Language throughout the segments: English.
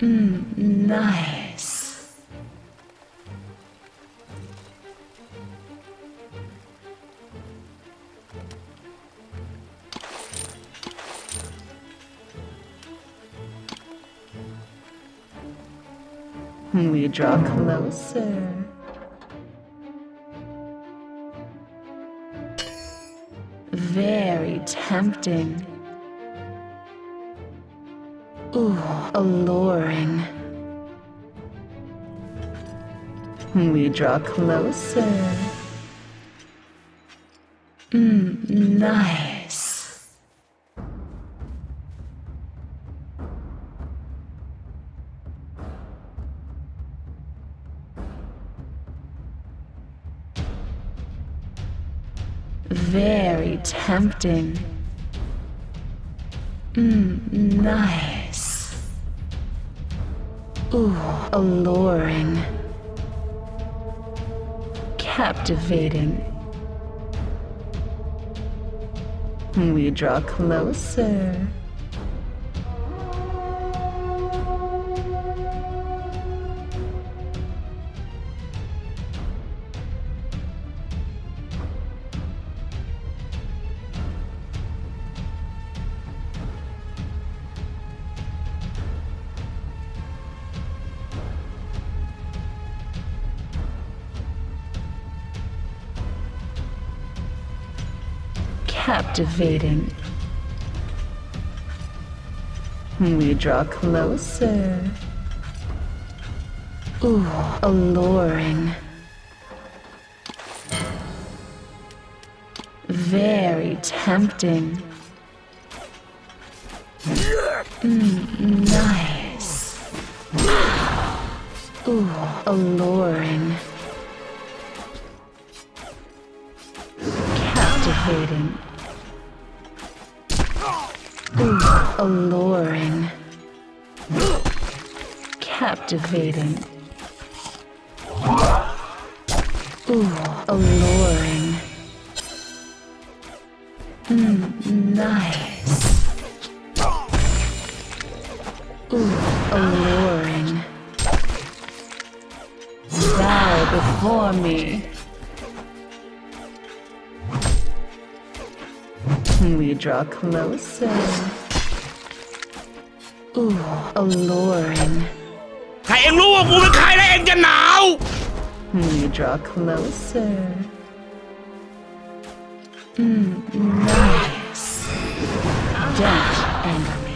Mmm, nice. We draw closer. Very tempting. Alluring. We draw closer. Mmm, nice. Very tempting. Mmm, nice. Ooh, alluring. Captivating. We draw closer. Captivating. We draw closer. Ooh, alluring. Very tempting. Mm, nice. Ooh, alluring. Captivating. Alluring. Captivating. Ooh, alluring. We draw closer. Ooh, alluring. ถ้าเองรู้ว่ากูเป็นใครแล้วเองจะหนาว We draw closer. Mmm, nice. Don't anger me.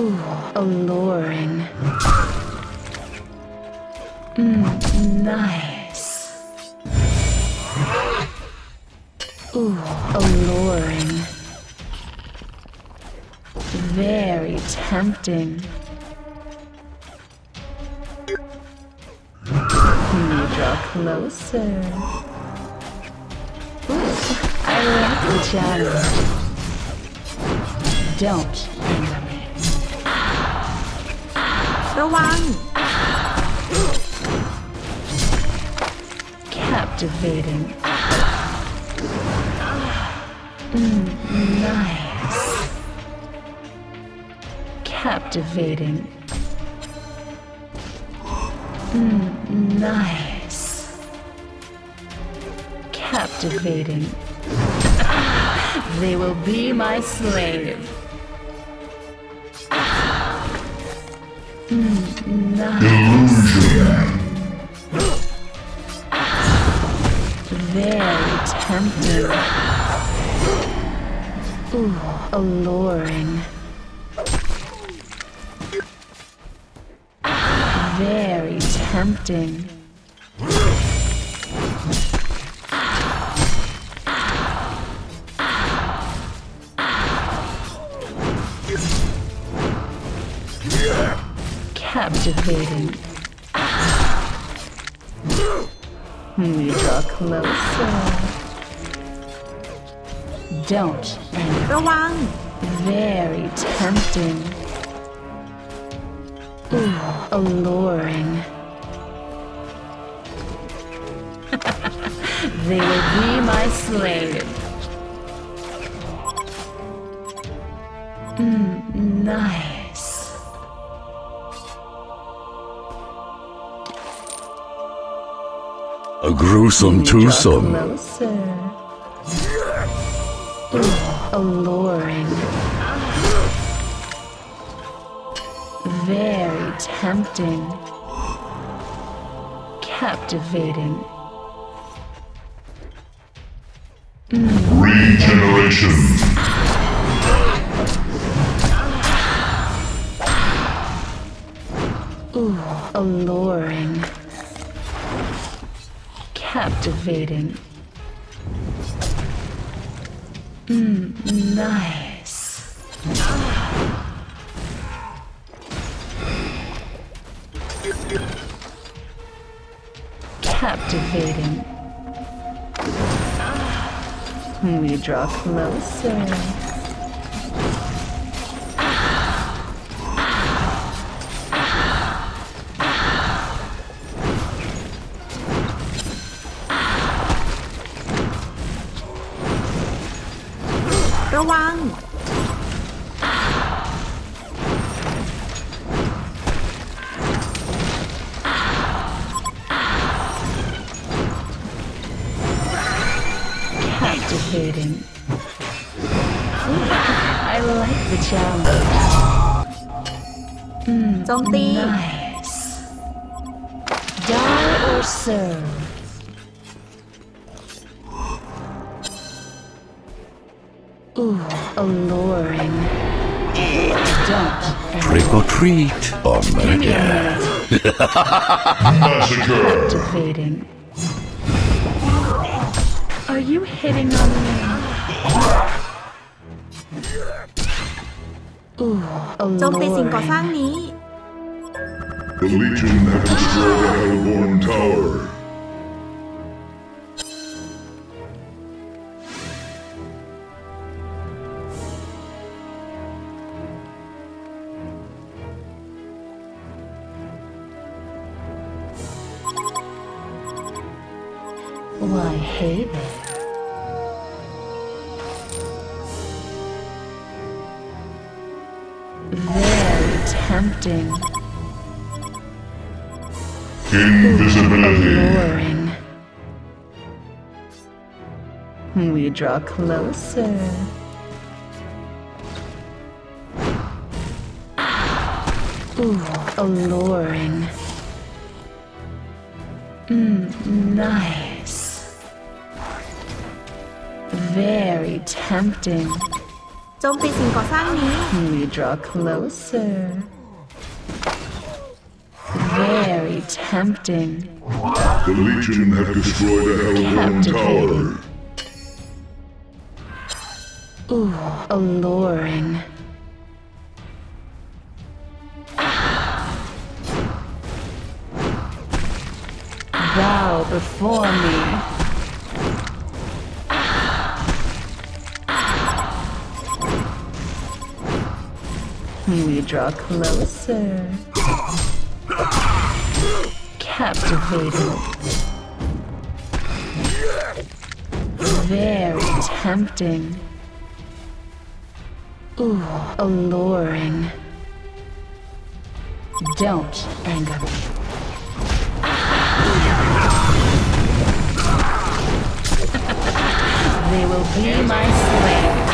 Ooh, alluring. Mmm, nice. Ooh, alluring. Very tempting. You draw closer. Ooh, I like the challenge. Don't hinder me. Rewind. Captivating. Mm, nice. Captivating. Mm, nice. Captivating. they will be my slave. Mm, nice. Very tempting. Ooh, alluring. Very tempting. Captivating. We draw closer don't. And Wrong. Very tempting. Ooh, alluring. they will be my slave. Hmm, nice. A gruesome twosome. Oh, alluring. Very tempting. Captivating. Regeneration. Ooh, alluring. Captivating. Mmm, nice. Captivating. We draw closer. Activating. I like the challenge. Mm, Something. Nice. Die or serve. Ooh, alluring. Don't. Trick or treat or murder. Massacre. Activating. Are you hitting on me? Ooh, โจมตีสิ่งก่อสร้าง alluring. นี้ The Legion have destroyed the Hellborn Tower. Very tempting, Invisibility. alluring. We draw closer. Ooh, alluring. Mmm, nice. Very tempting. Don't be draw closer. Very tempting. The Legion have destroyed a Hellborn tower. Ooh, alluring. Ah. Bow before me. We draw closer. Captivating. Very tempting. Ooh, alluring. Don't anger me. Ah. they will be my slave.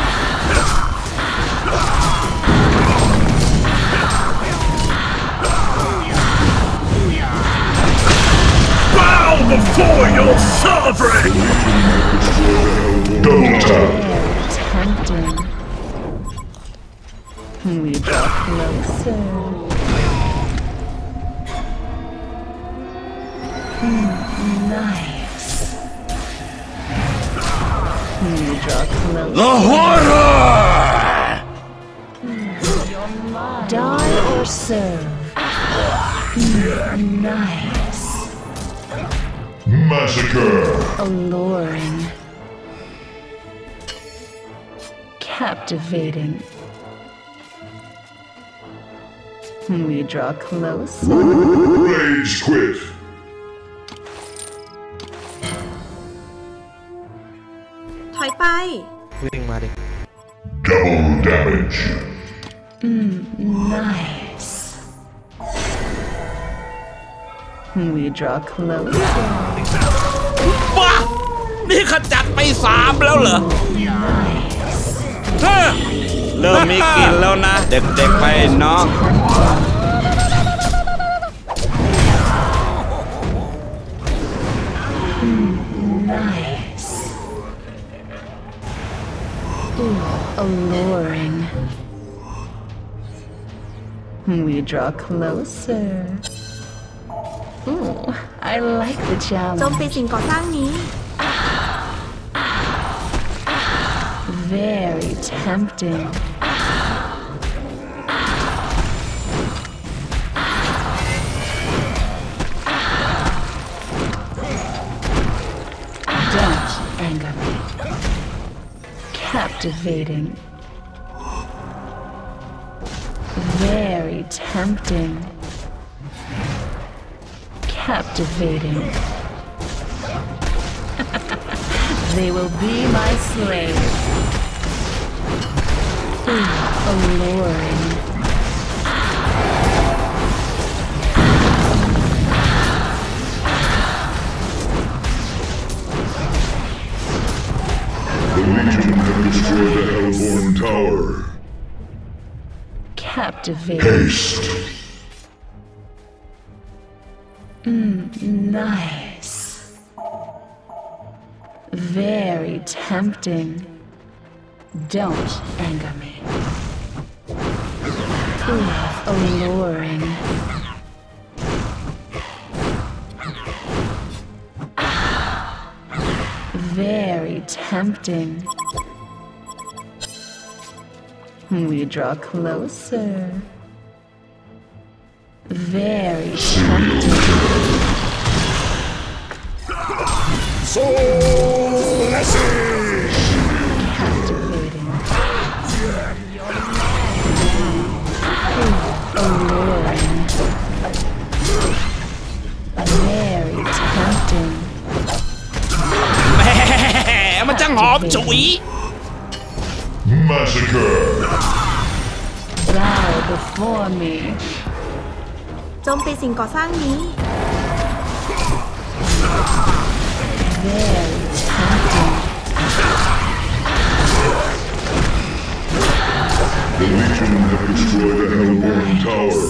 Before your sovereign! Very tempting. We draw closer. Nice. We draw closer. The horror! Die or serve. Hmm, nice. Massacre! Alluring. Captivating. We draw close. Rage quit! Double damage. Mm, nice. We draw closer. บ้า นี่ขจัดไปสามแล้วเหรอเฮ้อ เริ่มมีกลิ่นแล้วนะ เด็กๆไปน้อง Alluring. We draw closer. Ooh, I like the โจม challenge. ตีสิ่งก่อสร้างนี้ Very tempting. Don't anger me. Captivating. Very tempting. Captivating. they will be my slaves. Alluring. The Legion have destroyed the Hellborn Tower. Captivating. Haste. Nice. Very tempting. Don't anger me. Ooh, alluring. Ah, very tempting. We draw closer. Very tempting. Captivating. Alluring. Very tempting. แหมมันจังหอมฉุย Massacre. Bow before me. โจมตีสิ่งก่อสร้างนี้ Very tempting. The Legion have destroyed the Hellborn Tower.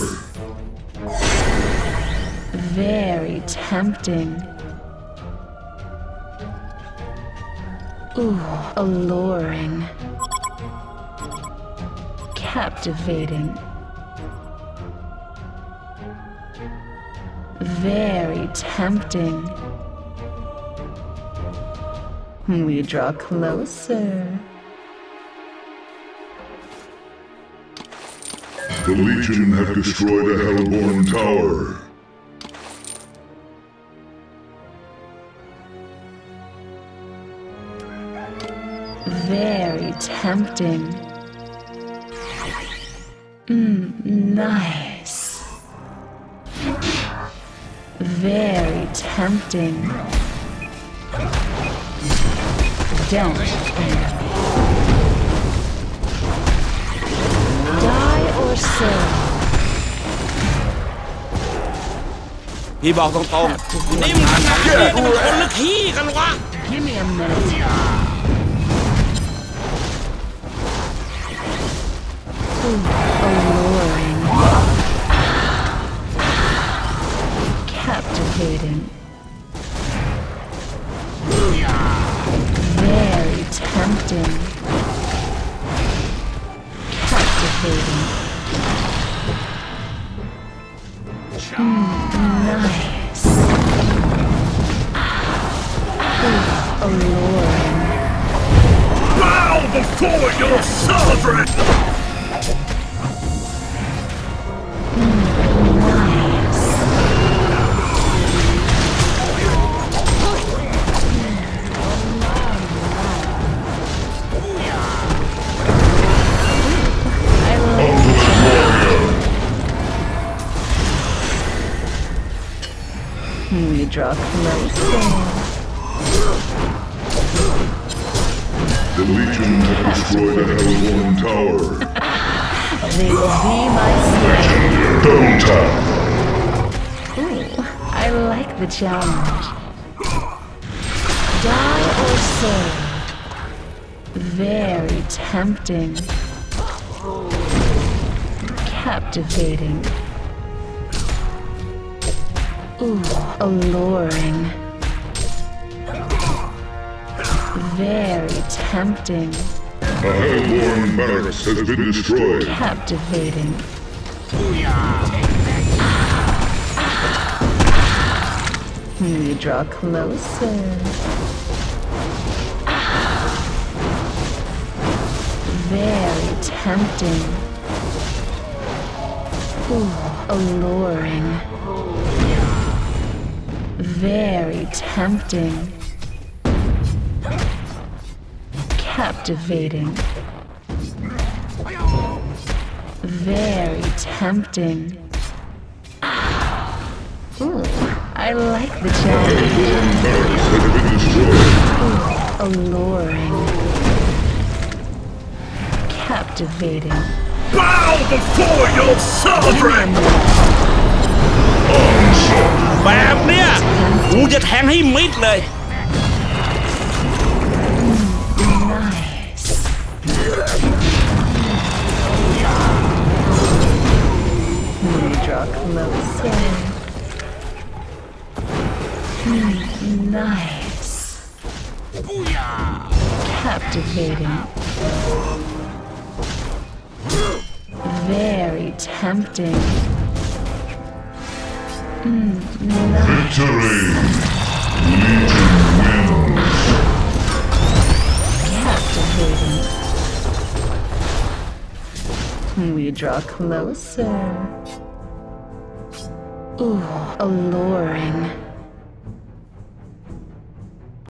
Very tempting. Ooh, alluring. Captivating. Very tempting. We draw closer. The Legion have destroyed the Hellborn Tower. Very tempting. Mm, nice. Very tempting. Don't anger me. Die or serve. พี่บอกตรงๆ นี่มันขนาดนี้มันคนหรือขี้กันวะ Give me a minute. Ooh, alluring. Captivating. Sovereign! We draw closer. Destroyed the Hellborn Tower. They will be my. Double tap. Ooh, I like the challenge. Die or serve. Very tempting. Captivating. Ooh, alluring. Very tempting. A Hellborn barracks has been destroyed. Captivating. We draw closer. Very tempting. Ooh, alluring. Very tempting. Captivating. Very tempting. Ooh, I like the challenge. Hellborn barracks has been destroyed. Alluring. Captivating. Bow before your sovereign! แบบเนี้ยกูจะแทงให้มิดเลย Draw closer. Hmm, Nice. Captivating. Very tempting. Nice. Victory! Legion wins. captivating. We draw closer. Ooh, alluring.